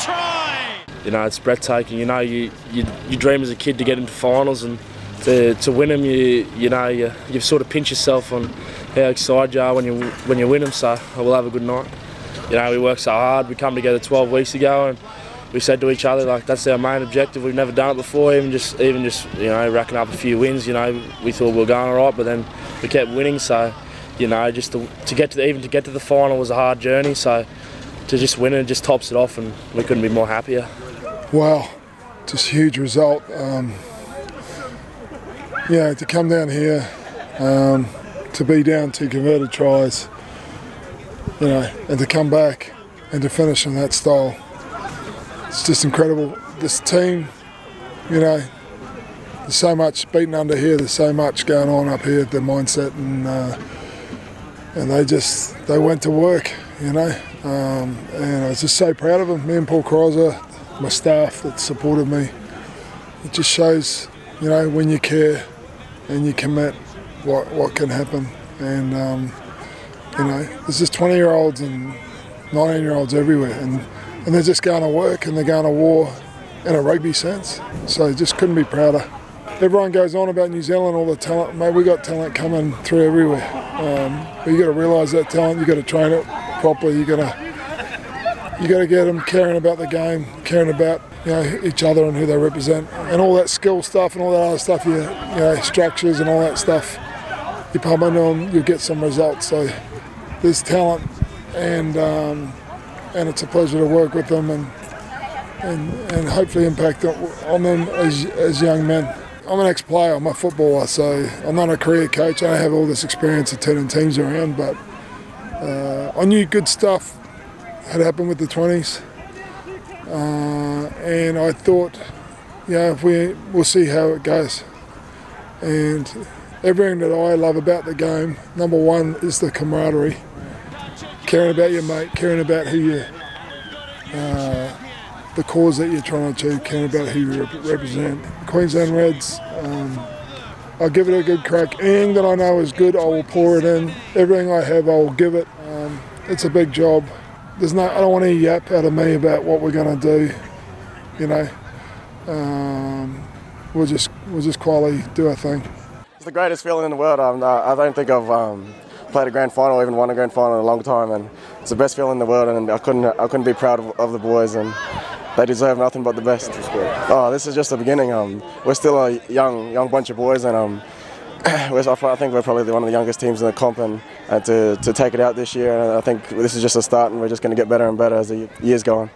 try! You know, it's breathtaking. You know, you, you, you dream as a kid to get into finals and to, to win them, you, you know, you, you sort of pinch yourself on how excited you are when you, when you win them, so we'll have a good night. You know, we worked so hard. We come together 12 weeks ago and we said to each other, like, that's our main objective. We've never done it before, even just, even just you know, racking up a few wins, you know, we thought we were going all right, but then we kept winning, so, you know, just to, to get to the, even to get to the final was a hard journey, so to just win it just tops it off and we couldn't be more happier. Wow, just huge result. Um, yeah, to come down here, um, to be down two converted tries, you know, and to come back and to finish in that style, it's just incredible. This team, you know, there's so much beaten under here. There's so much going on up here. The mindset and uh, and they just they went to work, you know, um, and I was just so proud of them. Me and Paul Kreiser, my staff that supported me. It just shows, you know, when you care and you commit, what what can happen. And um, you know, there's just 20 year olds and 19 year olds everywhere, and and they're just going to work and they're going to war in a rugby sense. So I just couldn't be prouder. Everyone goes on about New Zealand, all the talent. Mate, we got talent coming through everywhere. Um, but you got to realise that talent. You got to train it properly. You got to you got to get them caring about the game, caring about you know each other and who they represent, and all that skill stuff and all that other stuff. You, you know structures and all that stuff. You pump into them, you get some results. So there's talent, and um, and it's a pleasure to work with them and and, and hopefully impact on them as, as young men. I'm an ex-player, I'm a footballer, so I'm not a career coach. I don't have all this experience of turning teams around, but uh, I knew good stuff had happened with the 20s, uh, and I thought, you know, if we we'll see how it goes. And everything that I love about the game, number one is the camaraderie, caring about your mate, caring about who you. Uh, the cause that you're trying to achieve, caring about who you rep- represent. Queensland Reds, um, I'll give it a good crack. Anything that I know is good, I will pour it in. Everything I have, I will give it. It's a big job. There's no, I don't want any yap out of me about what we're going to do. You know, um, we'll just we'll just quietly do our thing. It's the greatest feeling in the world. Um, I don't think I've um, played a grand final, or even won a grand final in a long time, and it's the best feeling in the world. And I couldn't I couldn't be proud of, of the boys and they deserve nothing but the best. Oh, this is just the beginning. Um, we're still a young, young bunch of boys, and um, I think we're probably one of the youngest teams in the comp, and, and to, to take it out this year. And I think this is just a start, and we're just going to get better and better as the years go on.